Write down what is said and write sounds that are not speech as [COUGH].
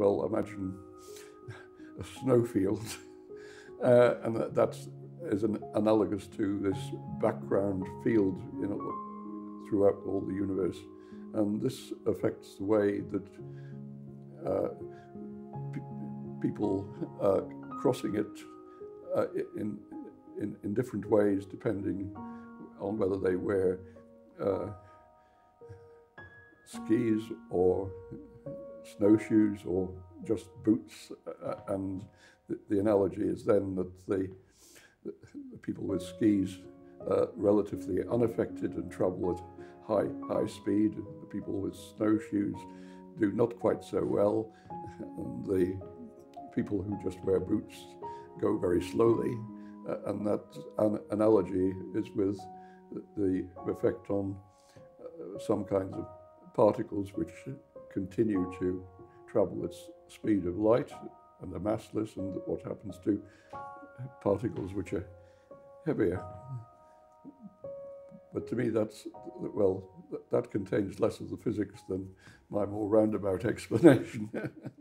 well, imagine a snowfield, [LAUGHS] uh, and that that's, is an, analogous to this background field you know, throughout all the universe. And this affects the way that uh, pe people are crossing it uh, in, in, in different ways depending on whether they wear uh, skis or snowshoes or just boots. Uh, and the, the, analogy is then that the, the people with skis are relatively unaffected and travel at high, high speed. The people with snowshoes do not quite so well. And the people who just wear boots go very slowly. Uh, and that an analogy is with the effect on uh, some kinds of particles which continue to travel at speed of light and the massless and what happens to particles which are heavier. But to me that's, well, that contains less of the physics than my more roundabout [LAUGHS] explanation. [LAUGHS]